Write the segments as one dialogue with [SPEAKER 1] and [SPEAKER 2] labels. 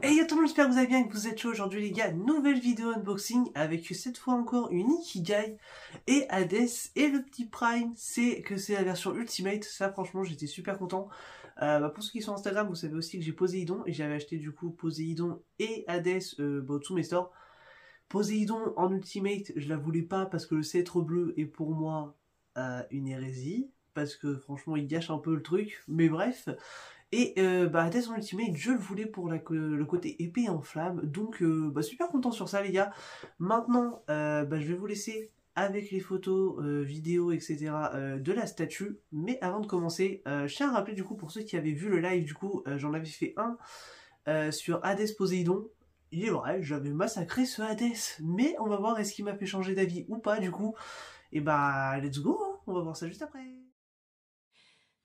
[SPEAKER 1] Hey yo tout le monde, j'espère que vous allez bien et que vous êtes chaud aujourd'hui les gars. Nouvelle vidéo unboxing avec cette fois encore une Ikigai et Hades et le petit Prime, c'est que c'est la version Ultimate. Ça franchement j'étais super content. Euh, bah, pour ceux qui sont Instagram, vous savez aussi que j'ai Poséidon et j'avais acheté du coup Poséidon et Hades euh, bah, sous mes stores. Poséidon en Ultimate, je la voulais pas parce que le cêtre bleu est pour moi euh, une hérésie. Parce que franchement il gâche un peu le truc, mais bref. Et euh, bah, en Ultimate, je le voulais pour le côté épée en flamme. Donc, euh, bah, super content sur ça, les gars. Maintenant, euh, bah, je vais vous laisser avec les photos, vidéos, etc. de la statue. Mais avant de commencer, je tiens à rappeler, du coup, pour ceux qui avaient vu le live, du coup, j'en avais fait un sur Hades Poséidon. Il est vrai, j'avais massacré ce Hades. Mais on va voir est-ce qu'il m'a fait changer d'avis ou pas, du coup. Et bah, let's go, hein. on va voir ça juste après.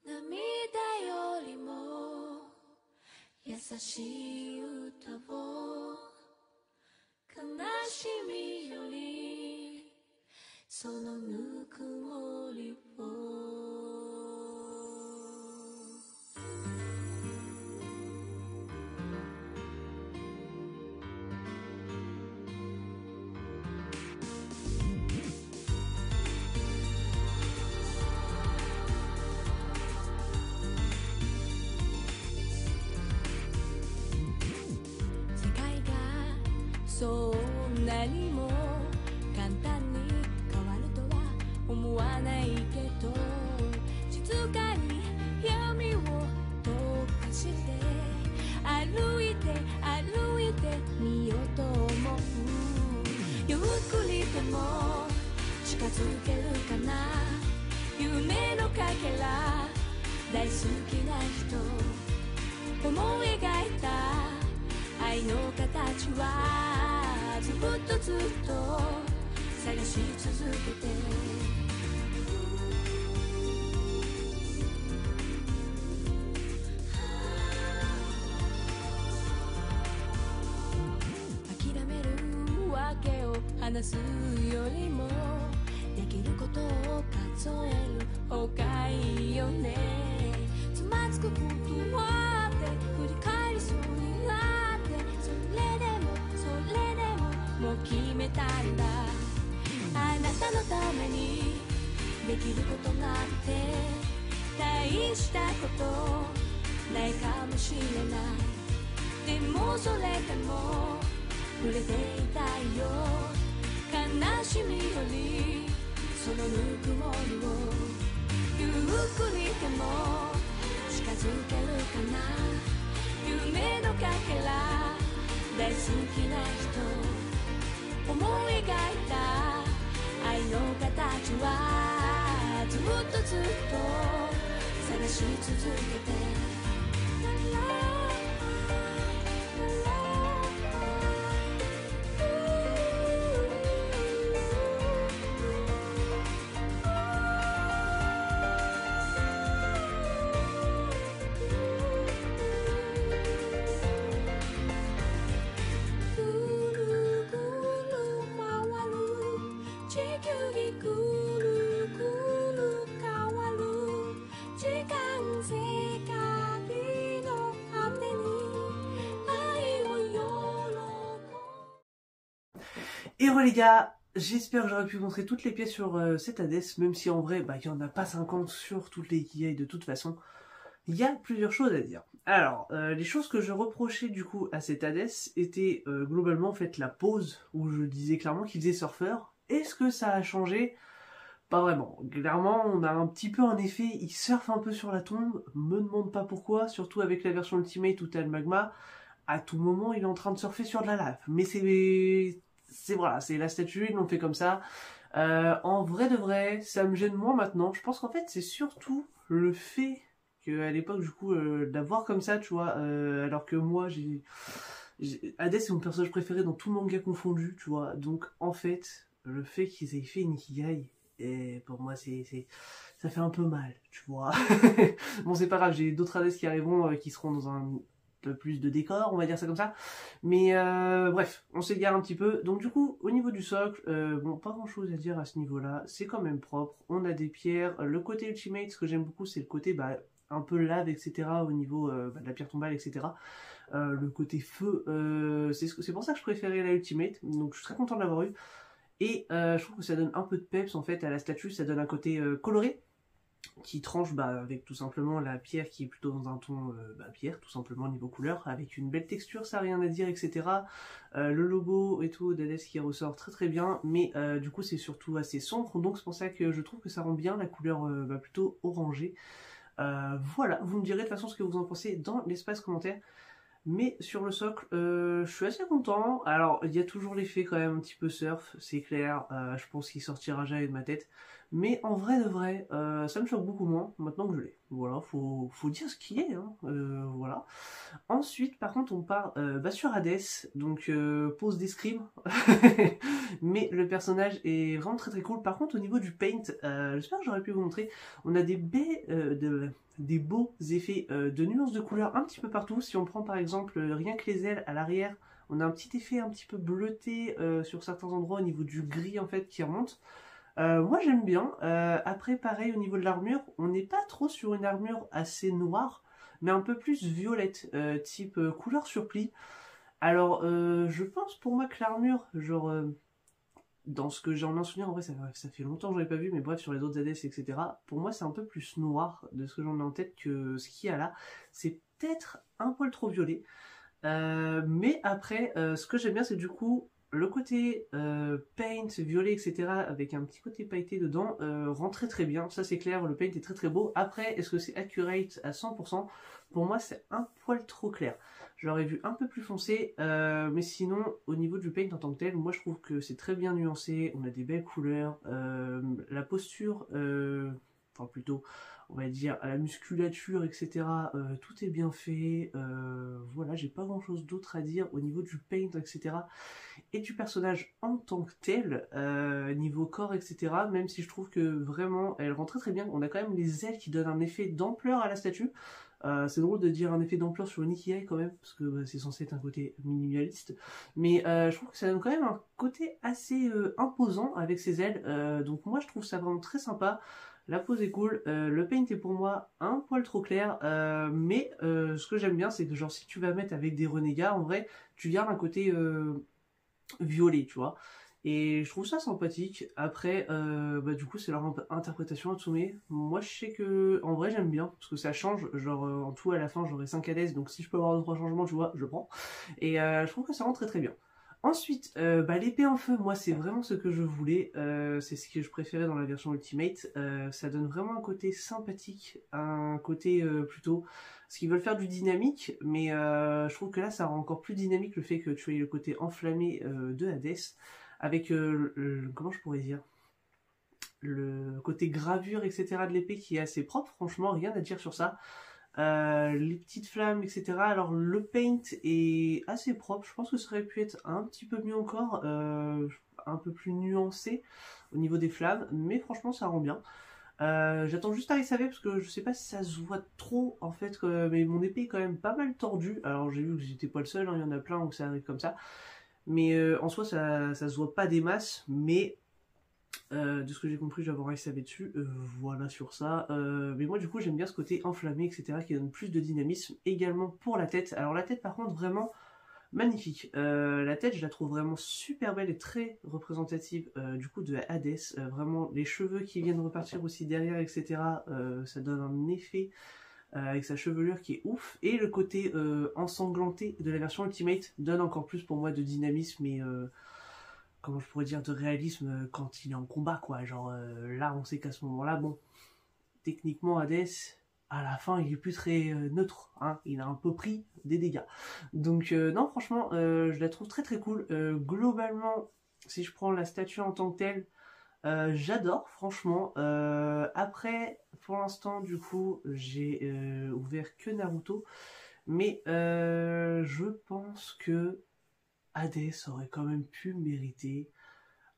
[SPEAKER 1] 涙よりも優しい歌を悲しみよりそのぬにも簡単に変わるとは思わないけど静かし続けて。諦めるわけを話す。きることなんて大したことないかもしれない。でもそれでも触れていたいよ悲しみよりそのぬくもりをゆっくりでも近づけるかな夢のかけら大好きな人思い描いた愛の形はっとずっと探し続けて Et voilà les gars, j'espère que j'aurais pu montrer toutes les pièces sur euh, cette Hades, même si en vrai, bah, il n'y en a pas 50 sur toutes les Ikigai de toute façon. Il y a plusieurs choses à dire. Alors, euh, les choses que je reprochais du coup à cette Hades étaient euh, globalement en fait la pose, où je disais clairement qu'il faisait surfeur. Est-ce que ça a changé? Pas vraiment. Clairement, on a un petit peu un effet, il surfe un peu sur la tombe, me demande pas pourquoi, surtout avec la version Ultimate où t'as le magma, à tout moment il est en train de surfer sur de la lave. Mais c'est c'est voilà, c'est la statue, ils l'ont fait comme ça. Euh, en vrai de vrai, ça me gêne moins maintenant. Je pense qu'en fait, c'est surtout le fait qu'à l'époque, du coup, euh, d'avoir comme ça, tu vois, euh, alors que moi, j'ai... Hades, c'est mon personnage préféré dans tout manga confondu, tu vois. Donc, en fait, le fait qu'ils aient fait une Ikigai, et pour moi, c'est, ça fait un peu mal, tu vois. bon, c'est pas grave, j'ai d'autres Hades qui arriveront, qui seront dans un plus de décor, on va dire ça comme ça. Mais euh, bref, on s'égare un petit peu. Donc du coup, au niveau du socle, euh, bon, pas grand chose à dire à ce niveau-là. C'est quand même propre. On a des pierres. Le côté Ultimate, ce que j'aime beaucoup, c'est le côté bah, un peu lave, etc. Au niveau euh, bah, de la pierre tombale, etc. le côté feu, c'est pour ça que je préférais la Ultimate, donc je suis très content de l'avoir eu. Et je trouve que ça donne un peu de peps en fait à la statue, ça donne un côté coloré, qui tranche bah, avec tout simplement la pierre qui est plutôt dans un ton euh, bah, pierre, tout simplement niveau couleur, avec une belle texture, ça rien à dire, etc. Euh, le logo et tout d'Hades qui ressort très très bien, mais euh, du coup c'est surtout assez sombre, donc c'est pour ça que je trouve que ça rend bien la couleur bah, plutôt orangée. voilà, vous me direz de toute façon ce que vous en pensez dans l'espace commentaire. Mais sur le socle, je suis assez content. Alors, il y a toujours l'effet quand même un petit peu surf, c'est clair. je pense qu'il sortira jamais de ma tête. Mais en vrai de vrai, euh, ça me choque beaucoup moins maintenant que je l'ai. Voilà, faut, faut dire ce qui est. Hein. Euh, voilà. Ensuite, par contre, on part euh, bah, sur Hades, donc pose d'escrime. Mais le personnage est vraiment très très cool. Par contre, au niveau du paint, j'espère que j'aurais pu vous montrer, on a des des beaux effets de nuances de couleurs un petit peu partout. Si on prend par exemple rien que les ailes à l'arrière, on a un petit effet un petit peu bleuté sur certains endroits au niveau du gris en fait qui remonte. Euh, moi j'aime bien. Euh, après pareil au niveau de l'armure, on n'est pas trop sur une armure assez noire, mais un peu plus violette, euh, type couleur surplis. Alors je pense pour moi que l'armure, genre dans ce que j'en ai souvenir, en vrai ça, fait longtemps que j'en ai pas vu, mais bref sur les autres ADS etc. Pour moi c'est un peu plus noir de ce que j'en ai en tête que ce qu'il y a là. C'est peut-être un poil trop violet. mais après, ce que j'aime bien, c'est du coup le côté euh, paint, violet, etc., avec un petit côté pailleté dedans, euh, rend très très bien. Ça c'est clair, le paint est très très beau. Après, est-ce que c'est accurate à 100% Pour moi, c'est un poil trop clair. J'aurais vu un peu plus foncé, euh, mais sinon, au niveau du paint en tant que tel, moi je trouve que c'est très bien nuancé. On a des belles couleurs. la posture, enfin plutôt on va dire, à la musculature, etc. Euh, tout est bien fait. Euh, voilà, j'ai pas grand chose d'autre à dire au niveau du paint, etc. Et du personnage en tant que tel, euh, niveau corps, etc. Même si je trouve que vraiment, elle rend très très bien. On a quand même les ailes qui donnent un effet d'ampleur à la statue. c'est drôle de dire un effet d'ampleur sur une quand même, parce que bah, c'est censé être un côté minimaliste. Mais je trouve que ça donne quand même un côté assez imposant avec ses ailes. donc moi je trouve ça vraiment très sympa. La pose est cool, euh, le paint est pour moi un poil trop clair, euh, mais euh, ce que j'aime bien c'est que genre si tu vas mettre avec des renégats, en vrai, tu gardes un côté violet, tu vois. Et je trouve ça sympathique. Après, bah, du coup, c'est leur interprétation à Tsume. Moi, je sais que, en vrai, j'aime bien, parce que ça change. Genre, en tout, à la fin, j'aurai 5 ADS, donc si je peux avoir 2 trois changements, tu vois, je prends. Et je trouve que ça rend très très bien. Ensuite, euh, bah, l'épée en feu, moi c'est vraiment ce que je voulais, euh, c'est ce que je préférais dans la version Ultimate, euh, ça donne vraiment un côté sympathique, un côté plutôt... Parce qu'ils veulent faire du dynamique, mais je trouve que là ça rend encore plus dynamique le fait que tu aies le côté enflammé de Hades, avec, comment je pourrais dire le côté gravure, etc. de l'épée qui est assez propre, franchement, rien à dire sur ça. Euh, les petites flammes, etc. Alors le paint est assez propre, je pense que ça aurait pu être un petit peu mieux encore, euh, un peu plus nuancé au niveau des flammes, mais franchement ça rend bien. Euh, j'attends juste un SAV parce que je sais pas si ça se voit trop en fait, mais mon épée est quand même pas mal tordue. Alors j'ai vu que j'étais pas le seul, hein, il y en a plein où ça arrive comme ça. Mais en soi ça, ça se voit pas des masses, mais euh, de ce que j'ai compris, je vais avoir dessus. Euh, voilà sur ça. Euh, mais moi, du coup, j'aime bien ce côté enflammé, etc., qui donne plus de dynamisme. Également pour la tête. Alors, la tête, par contre, vraiment magnifique. la tête, je la trouve vraiment super belle et très représentative, du coup, de Hades. vraiment, les cheveux qui viennent repartir aussi derrière, etc., ça donne un effet avec sa chevelure qui est ouf. Et le côté ensanglanté de la version Ultimate donne encore plus pour moi de dynamisme et comment je pourrais dire, de réalisme euh, quand il est en combat, quoi. Genre, euh, là, on sait qu'à ce moment-là, bon, techniquement, Hades, à la fin, il est plus très euh, neutre, hein. Il a un peu pris des dégâts. Donc, non, franchement, je la trouve très très cool. globalement, si je prends la statue en tant que telle, j'adore, franchement. après, pour l'instant, du coup, j'ai ouvert que Naruto. Mais je pense que Hades aurait quand même pu mériter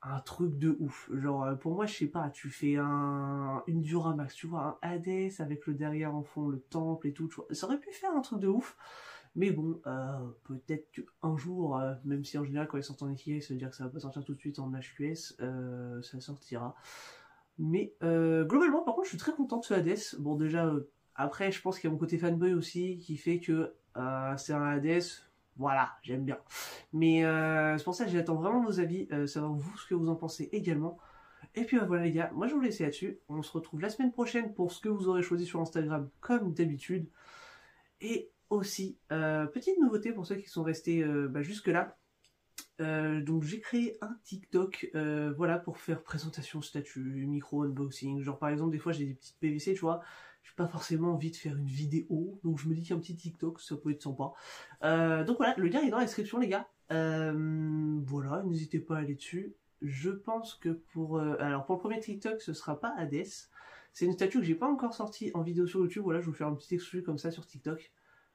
[SPEAKER 1] un truc de ouf. Genre, euh, pour moi, je sais pas, tu fais un, une Duramax, tu vois, un Hades avec le derrière en fond, le temple et tout, tu. Ça aurait pu faire un truc de ouf. Mais bon, euh, peut-être qu'un jour, euh, même si en général quand ils sortent en Ikigai, ça veut dire que ça va pas sortir tout de suite en HQS, ça sortira. Mais globalement, par contre, je suis très content de ce Hades. Bon, déjà, après, je pense qu'il y a mon côté fanboy aussi qui fait que c'est un Hades, voilà, j'aime bien. Mais euh, c'est pour ça que j'attends vraiment vos avis, euh, savoir vous ce que vous en pensez également. Et puis bah, voilà les gars, moi je vous laisse là-dessus. On se retrouve la semaine prochaine pour ce que vous aurez choisi sur Instagram comme d'habitude. Et aussi, euh, petite nouveauté pour ceux qui sont restés bah, jusque là. Euh, donc j'ai créé un TikTok voilà pour faire présentation statut, micro unboxing, genre par exemple des fois j'ai des petites PVC tu vois, pas forcément envie de faire une vidéo, donc je me dis qu'un petit TikTok ça peut être sympa. Euh, donc voilà, le lien est dans la description les gars. Euh, voilà, n'hésitez pas à aller dessus. Je pense que pour euh, alors pour le premier TikTok ce sera pas Hades, c'est une statue que j'ai pas encore sortie en vidéo sur YouTube, voilà je vais vous faire un petit exclu comme ça sur TikTok.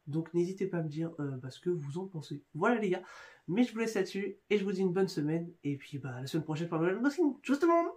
[SPEAKER 1] Donc n'hésitez pas à me dire euh, bah, que vous en pensez. Voilà les gars. Mais je vous laisse là-dessus et je vous dis une bonne semaine. Et puis bah, la semaine prochaine pour le unboxing. Tchuss tout le monde